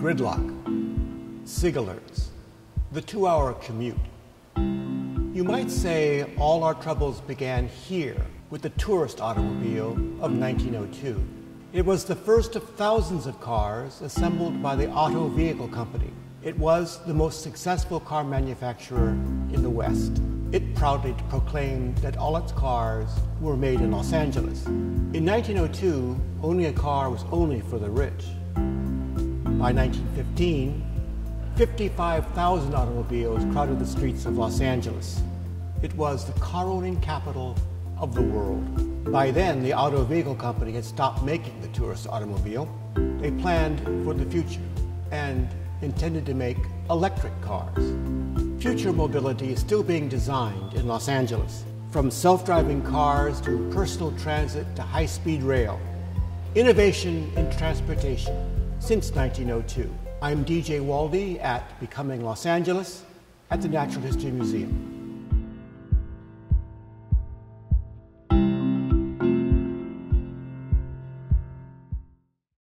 gridlock, SIG alerts, the two hour commute. You might say all our troubles began here with the tourist automobile of 1902. It was the first of thousands of cars assembled by the Auto Vehicle Company. It was the most successful car manufacturer in the West. It proudly proclaimed that all its cars were made in Los Angeles. In 1902, owning a car was only for the rich. By 1915, 55,000 automobiles crowded the streets of Los Angeles. It was the car owning capital of the world. By then, the Auto Vehicle Company had stopped making the tourist automobile. They planned for the future and intended to make electric cars. Future mobility is still being designed in Los Angeles, from self driving cars to personal transit to high speed rail. Innovation in transportation since 1902. I'm DJ Waldie at Becoming Los Angeles at the Natural History Museum.